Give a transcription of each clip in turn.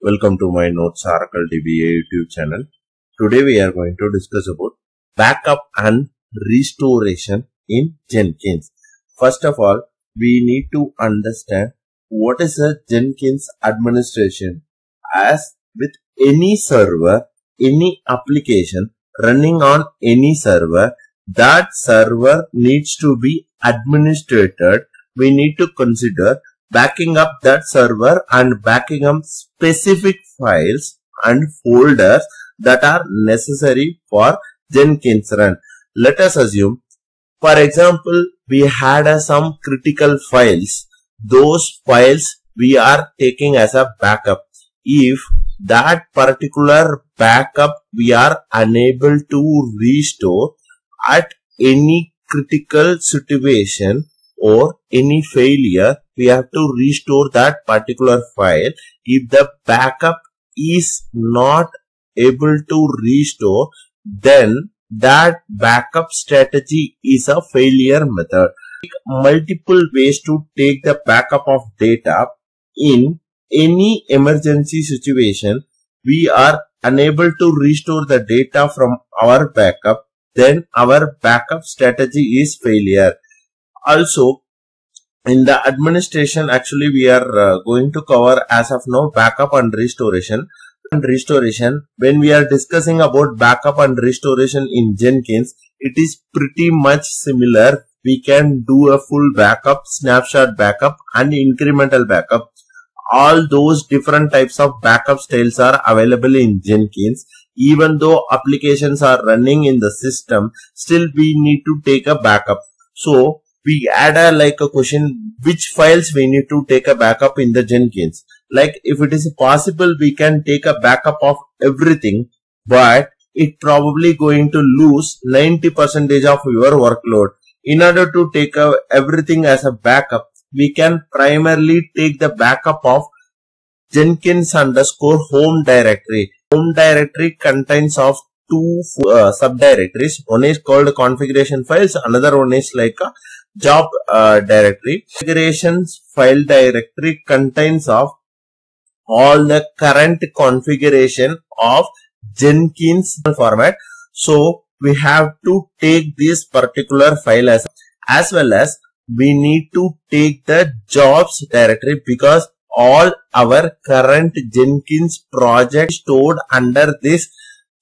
Welcome to my Notes Oracle DBA YouTube channel. Today we are going to discuss about backup and restoration in Jenkins. First of all, we need to understand what is a Jenkins administration. As with any server, any application running on any server, that server needs to be administrated. We need to consider backing up that server and backing up specific files and folders that are necessary for Jenkins run. Let us assume, for example, we had uh, some critical files. Those files we are taking as a backup. If that particular backup we are unable to restore at any critical situation or any failure, we have to restore that particular file. If the backup is not able to restore, then that backup strategy is a failure method. Multiple ways to take the backup of data in any emergency situation. We are unable to restore the data from our backup, then our backup strategy is failure. Also, in the administration, actually we are uh, going to cover as of now backup and restoration and restoration. When we are discussing about backup and restoration in Jenkins, it is pretty much similar. We can do a full backup, snapshot backup and incremental backup. All those different types of backup styles are available in Jenkins. Even though applications are running in the system, still we need to take a backup. So we add a like a question which files we need to take a backup in the Jenkins. Like if it is possible we can take a backup of everything but it probably going to lose 90 percentage of your workload. In order to take a, everything as a backup we can primarily take the backup of Jenkins underscore home directory. Home directory contains of two uh, subdirectories. One is called configuration files. Another one is like a job uh, directory. Configurations file directory contains of all the current configuration of Jenkins format. So we have to take this particular file as as well as we need to take the jobs directory because all our current Jenkins project stored under this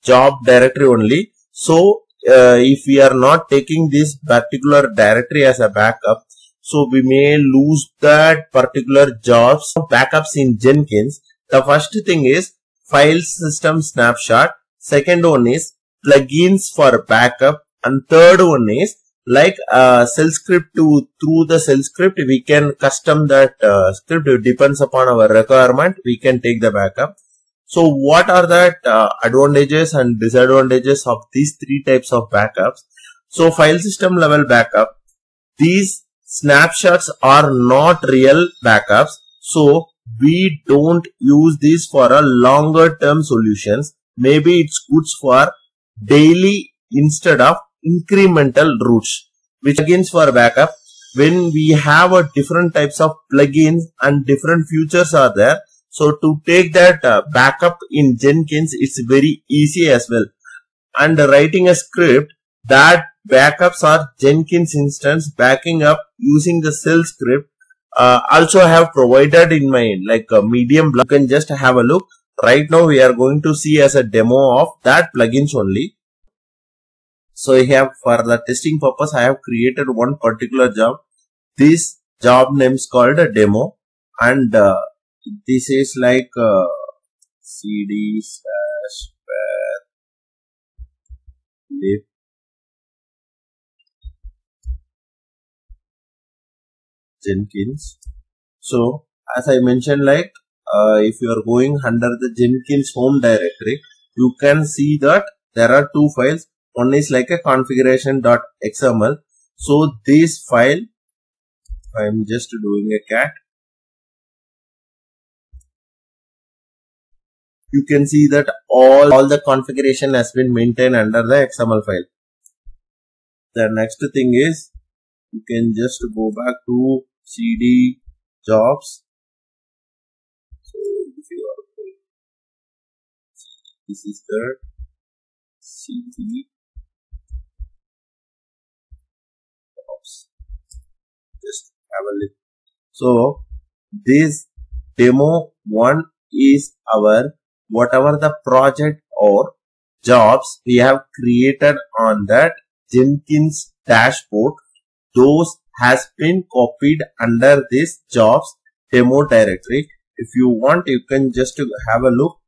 job directory only. So uh, if we are not taking this particular directory as a backup, so we may lose that particular jobs backups in Jenkins. The first thing is file system snapshot. Second one is plugins for backup. And third one is like uh, shell script to through the shell script we can custom that uh, script it depends upon our requirement we can take the backup so what are the uh, advantages and disadvantages of these three types of backups? So file system level backup, these snapshots are not real backups. So we don't use these for a longer term solutions. Maybe it's good for daily instead of incremental routes, which again for backup. When we have a different types of plugins and different features are there, so to take that uh, backup in Jenkins, it's very easy as well. And writing a script that backups are Jenkins instance backing up using the shell script. Uh, also have provided in my like a medium blog. You can just have a look. Right now we are going to see as a demo of that plugins only. So I have for the testing purpose I have created one particular job. This job name is called a demo. And uh, this is like uh, cd slash path lib jenkins. So as i mentioned like uh, if you are going under the jenkins home directory you can see that there are two files one is like a configuration.xml so this file i'm just doing a cat. You can see that all, all the configuration has been maintained under the XML file. The next thing is you can just go back to cd jobs. So if you are this is the cd just have a look. So this demo one is our whatever the project or jobs we have created on that Jenkins dashboard those has been copied under this jobs demo directory. If you want you can just have a look.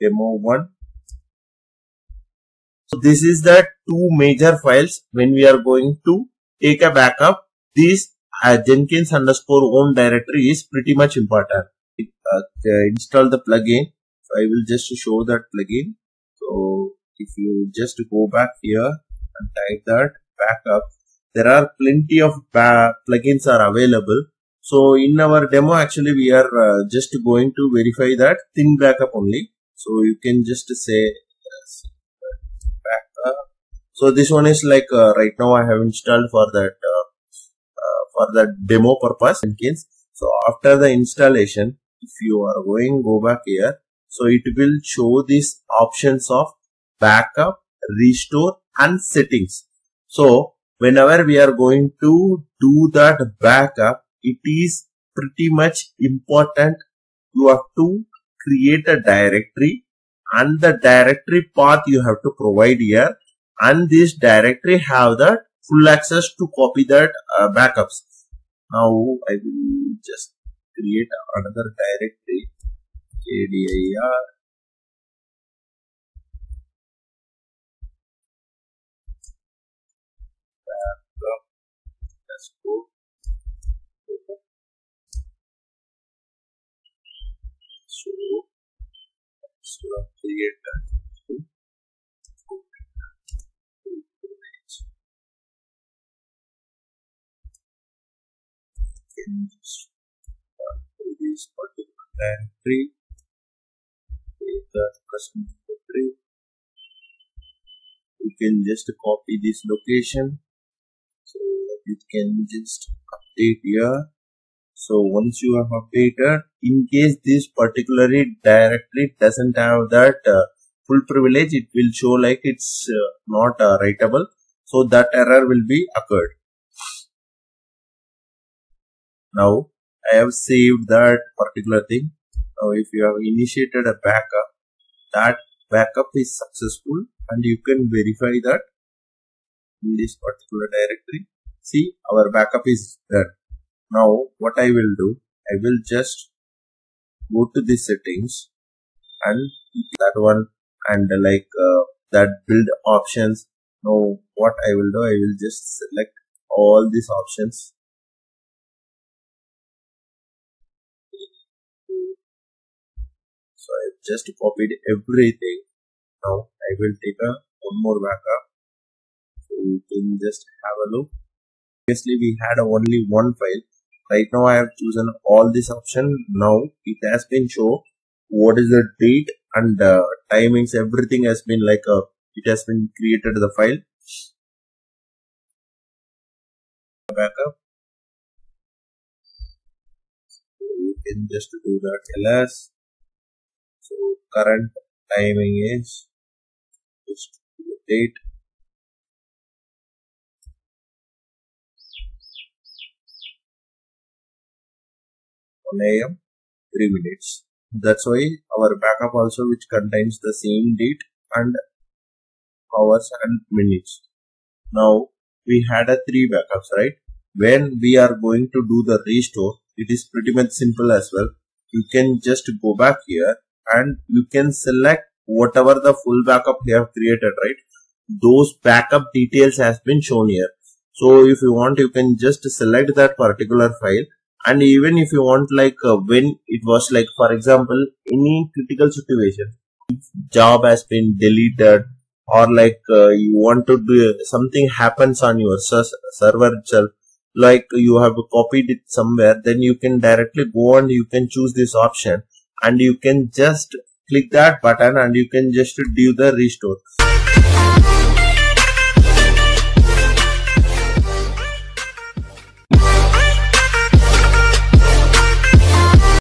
Demo one. So this is the two major files when we are going to take a backup. This uh, jenkins underscore own directory is pretty much important. Uh, install the plugin. So i will just show that plugin. So if you just go back here and type that backup there are plenty of plugins are available. So in our demo actually we are uh, just going to verify that ThinBackup only. So you can just say backup. So this one is like uh, right now i have installed for that uh for the demo purpose so after the installation if you are going go back here so it will show these options of backup restore and settings so whenever we are going to do that backup, it is pretty much important. You have to create a directory and the directory path you have to provide here and this directory have the full access to copy that uh, backups. Now I will just create another directory mkdir So let's create that. Can just this particular directory, take the custom directory. You can just copy this location. So you can just update here so once you have updated, in case this particularly directory doesn't have that uh, full privilege, it will show like it's uh, not uh, writable. So that error will be occurred. Now I have saved that particular thing. Now if you have initiated a backup, that backup is successful and you can verify that in this particular directory. See our backup is there. Now what I will do, I will just go to the settings and that one and like uh, that build options. Now what I will do, I will just select all these options. So I just copied everything. Now I will take a one more backup. So you can just have a look. Previously we had only one file right now I have chosen all this option now it has been show what is the date and uh, timings everything has been like a uh, it has been created the file backup so you can just do that ls so current timing is just date. 1 am 3 minutes. That's why our backup also which contains the same date and hours and minutes. Now we had a three backups right? When we are going to do the restore it is pretty much simple as well. You can just go back here and you can select whatever the full backup you have created right? Those backup details has been shown here. So if you want you can just select that particular file. And even if you want like uh, when it was like for example any critical situation job has been deleted or like uh, you want to do something happens on your server itself like you have copied it somewhere then you can directly go and you can choose this option and you can just click that button and you can just do the restore